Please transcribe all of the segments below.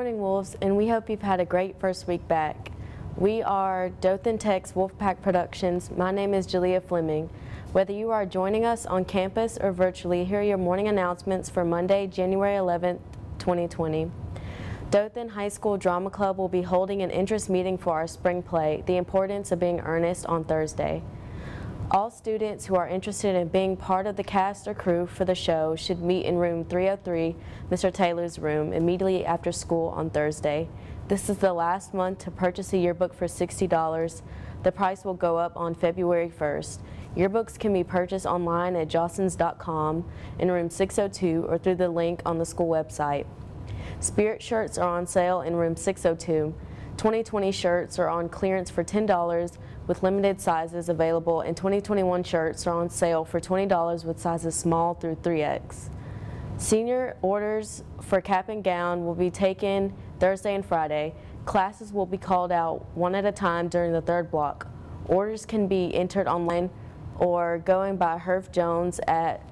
Good morning Wolves, and we hope you've had a great first week back. We are Dothan Tech's Wolfpack Productions. My name is Jalea Fleming. Whether you are joining us on campus or virtually, here are your morning announcements for Monday, January 11th, 2020. Dothan High School Drama Club will be holding an interest meeting for our spring play, The Importance of Being Earnest, on Thursday. All students who are interested in being part of the cast or crew for the show should meet in room 303, Mr. Taylor's room, immediately after school on Thursday. This is the last month to purchase a yearbook for $60. The price will go up on February 1st. Yearbooks can be purchased online at jostens.com in room 602 or through the link on the school website. Spirit shirts are on sale in room 602. 2020 shirts are on clearance for $10 with limited sizes available and 2021 shirts are on sale for $20 with sizes small through 3X. Senior orders for cap and gown will be taken Thursday and Friday. Classes will be called out one at a time during the third block. Orders can be entered online or going by Herff Jones at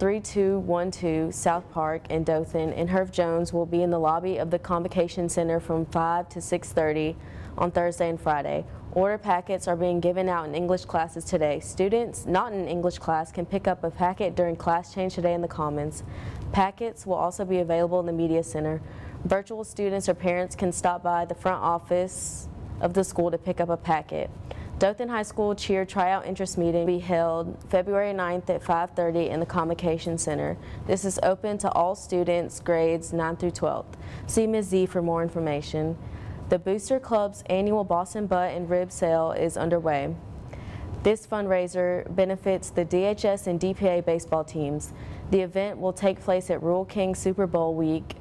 3212 South Park in Dothan, and Herff Jones will be in the lobby of the Convocation Center from 5 to 6.30 on Thursday and Friday. Order packets are being given out in English classes today. Students not in English class can pick up a packet during class change today in the Commons. Packets will also be available in the Media Center. Virtual students or parents can stop by the front office of the school to pick up a packet. Dothan High School Cheer Tryout Interest Meeting will be held February 9th at 5.30 in the Convocation Center. This is open to all students grades 9 through 12. See Ms. Z for more information. The Booster Club's annual Boston Butt and Rib Sale is underway. This fundraiser benefits the DHS and DPA baseball teams. The event will take place at Rural King Super Bowl week,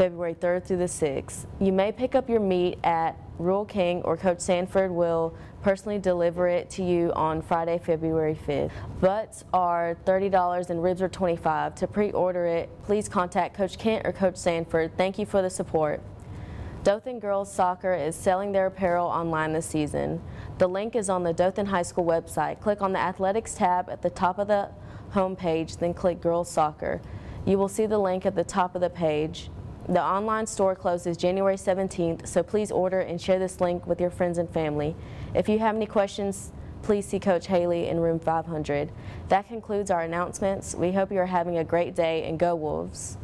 February 3rd through the 6th. You may pick up your meat at Rural King or Coach Sanford will personally deliver it to you on Friday, February 5th. Butts are $30 and ribs are 25. To pre-order it, please contact Coach Kent or Coach Sanford. Thank you for the support. Dothan Girls Soccer is selling their apparel online this season. The link is on the Dothan High School website. Click on the Athletics tab at the top of the homepage, then click Girls Soccer. You will see the link at the top of the page. The online store closes January 17th, so please order and share this link with your friends and family. If you have any questions, please see Coach Haley in room 500. That concludes our announcements. We hope you are having a great day and go Wolves.